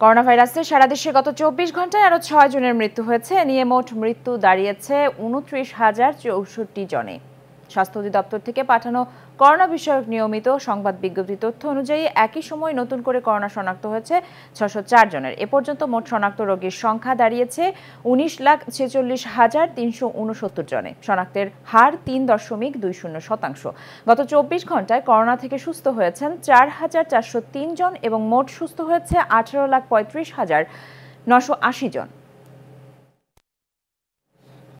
Corona ভাইরাসে সারা দেশে গত চব্বিশ ঘন্টায় আরও ছয় জনের মৃত্যু হয়েছে। নিয়ে মোট মৃত্যু দাঁড়িয়েছে উনত্রিশ হাজার চৌষট্টি জনে। স্বাস্থ্য অধিদপ্তর থেকে পাঠানো করোনা বিষয়ক নিয়মিত সংবাদ বিজ্ঞপ্তি তথ্য অনুযায়ী একই সময় নতুন করে করোনা শনাক্ত হয়েছে ছশো জনের। এ পর্যন্ত মোট শনাক্ত রোগীর সংখ্যা দাঁড়িয়েছে উনিশ লাখ ছেচল্লিশ হাজার তিনশো উনসত্তর জনে। শনাক্তের হার তিন দশমিক দুই শূন্য শতাংশ। গত চব্বিশ ঘন্টায় করোনা থেকে সুস্থ হয়েছেন চার হাজার চারশো তিন জন এবং মোট সুস্থ হয়েছে আঠারো লাখ পঁয়ত্রিশ হাজার নশো আশি জন।